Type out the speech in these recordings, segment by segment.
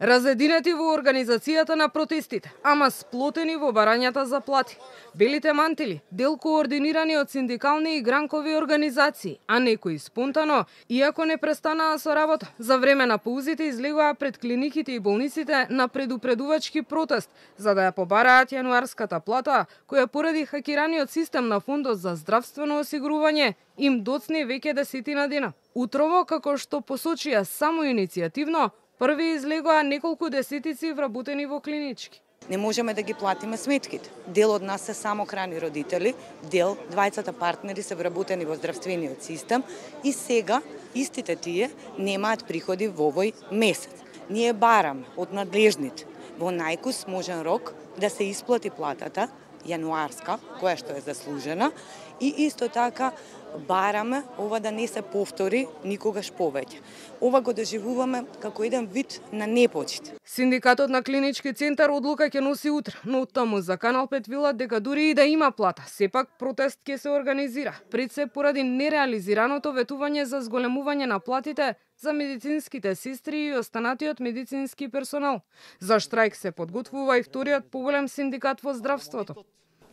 Разединети во организацијата на протестите, ама сплотени во барањата за плати. Белите мантили, дел координирани од синдикални и гранкови организации, а некои спонтано, иако не престанаа со работа, за време на паузите излегоа пред клиниките и болниците на предупредувачки протест, за да ја побараат јануарската плата, која поради хакираниот систем на фондот за здравствено осигурување им доцни веќе десетина дена. Утрово, како што посочија само иницијативно, Први излегоа неколку десетици вработени во клинички. Не можеме да ги платиме сметките. Дел од нас се само храни родители, дел, двајцата партнери се вработени во здравствениот систем и сега истите тие немаат приходи во овој месец. Ние барам од надлежните во најкус можен рок да се исплати платата јануарска, која што е заслужена, и исто така бараме ова да не се повтори никогаш повеќе. Ова го доживуваме како еден вид на непочит. Синдикатот на клинички центар одлука ќе носи утре, но таму за Канал 5 вилат дека дури и да има плата, сепак протест ќе се организира. Пред се поради нереализираното ветување за зголемување на платите за медицинските сестри и останатиот медицински персонал. За штрајк се подготвува и вториот поголем синдикат во здравството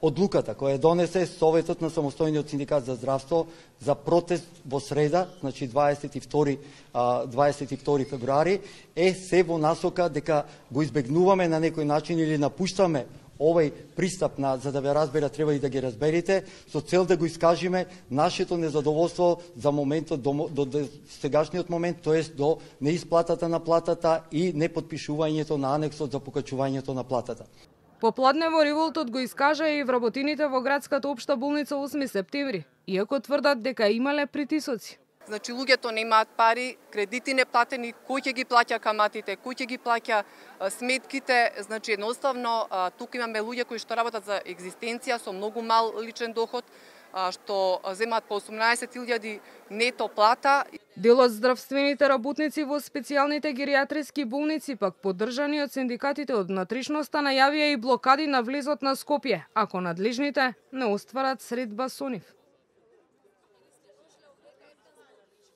одлуката која донесе Советот на самостојниот синдикат за здравство за протест во среда, значи 22 22 февруари е се во насока дека го избегнуваме на некој начин или напуштаме овој пристап на за да ве разбера треба и да ги разберете со цел да го искажиме нашето незадоволство за моментот до, до, до сегашниот момент, тоест до неисплатата на платата и неподпишувањето на анексот за покачувањето на платата. Попладнево револтот го искажа и вработините во градската општа болница 8 септември, иако тврдат дека имале притисоци. Значи луѓето немаат пари, кредити не платени, кој ќе ги плаќа каматите, кој ќе ги плаќа сметките, значи едноставно тука имаме луѓе кои што работат за екзистенција со многу мал личен доход, што земаат по 18.000 нето плата. Дел од здравствените работници во специјалните гериатриски болници, пак поддржани од синдикатите од натришноста, најавија и блокади на влезот на Скопје, ако надлежните не остварат средба со нив.